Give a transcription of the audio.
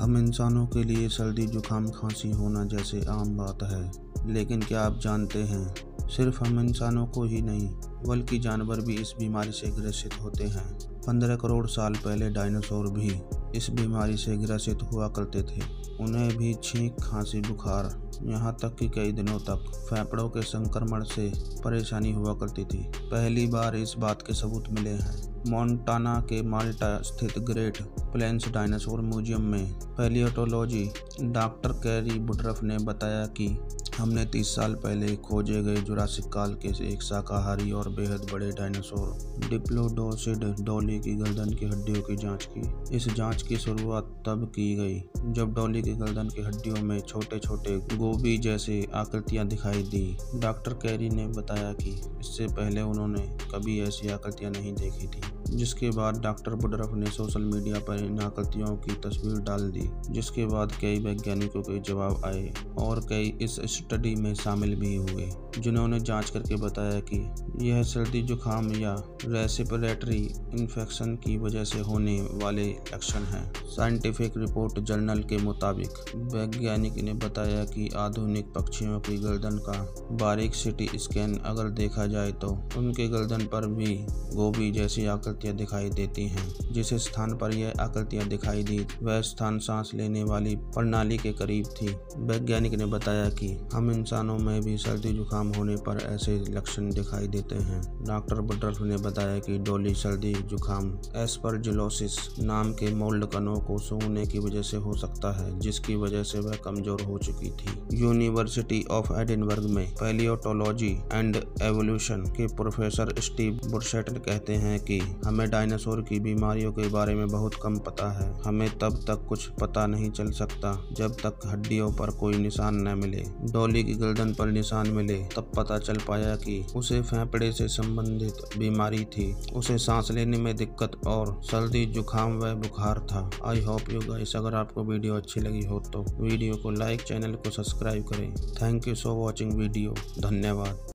हम इंसानों के लिए सर्दी, जुकाम, खांसी होना जैसे आम बात है। लेकिन क्या आप जानते हैं, सिर्फ़ हम इंसानों को ही नहीं, बल्कि जानवर भी इस बीमारी से ग्रसित होते हैं। पंद्रह करोड़ साल पहले डायनासोर भी इस बीमारी से ग्रसित हुआ करते थे। उन्हें भी छींक, खांसी, बुखार यहाँ तक कि कई दिनों तक फेफड़ों के संक्रमण से परेशानी हुआ करती थी। पहली बार इस बात के सबूत मिले हैं। मोन्टाना के माल्टा स्थित ग्रेट प्लेन्स डायनासोर म्यूज़ियम में पैलियोटोलॉजी डॉक्टर कैरी बुड्रफ ने बताया कि हमने 30 साल पहले खोजे गए जुरासिक काल के एक शाकाहारी और बेहद बड़े डायनासोर, डिप्लोडोसिड डॉली की गर्दन की हड्डियों की जाँच की। इस जाँच की शुरुआत तब की गई, जब डॉली की गर्दन की हड्डियों में छोटे छोटे गोभी जैसे आकृतियाँ दिखाई दी। डॉक्टर कैरी ने बताया कि इससे पहले उन्होंने कभी ऐसी आकृतियाँ नहीं देखी थी, जिसके बाद डॉक्टर बुडरफ ने सोशल मीडिया पर इन आकृतियों की तस्वीर डाल दी, जिसके बाद कई वैज्ञानिकों के जवाब आए और कई इस स्टडी में शामिल भी हुए। जिन्होंने जाँच करके बताया कि यह सर्दी जुकाम या रेसिपरेटरी इन्फेक्शन की वजह से होने वाले लक्षण हैं। साइंटिफिक रिपोर्ट जर्नल के मुताबिक, वैज्ञानिक ने बताया कि आधुनिक पक्षियों की गर्दन का बारीक सिटी स्कैन अगर देखा जाए तो उनके गर्दन पर भी गोभी जैसी आकृति आकृतियाँ दिखाई देती हैं, जिस स्थान पर यह आकृतियाँ दिखाई दी। वह स्थान सांस लेने वाली प्रणाली के करीब थी। वैज्ञानिक ने बताया कि हम इंसानों में भी सर्दी जुकाम होने पर ऐसे लक्षण दिखाई देते हैं। डॉक्टर बटर्फ ने बताया कि डोली, सर्दी, जुकाम, एस्परजिलोसिस नाम के मोल्ड कणों को सूंघने की वजह से हो सकता है, जिसकी वजह से वह कमज़ोर हो चुकी थी। यूनिवर्सिटी ऑफ़ एडिनबर्ग में पैलियोटोलॉजी एंड एवोल्यूशन के प्रोफेसर स्टीव बुरसेट कहते हैं कि हमें डायनासोर की बीमारियों के बारे में बहुत कम पता है। हमें तब तक कुछ पता नहीं चल सकता जब तक हड्डियों पर कोई निशान न मिले। डोली की गर्दन पर निशान मिले तब पता चल पाया कि उसे फेफड़े से संबंधित बीमारी थी। उसे सांस लेने में दिक्कत और सर्दी, जुकाम व बुखार था। आई होप यू गाइस, अगर आपको वीडियो अच्छी लगी हो तो वीडियो को लाइक, चैनल को सब्सक्राइब करें। Thank you so watching video. धन्यवाद।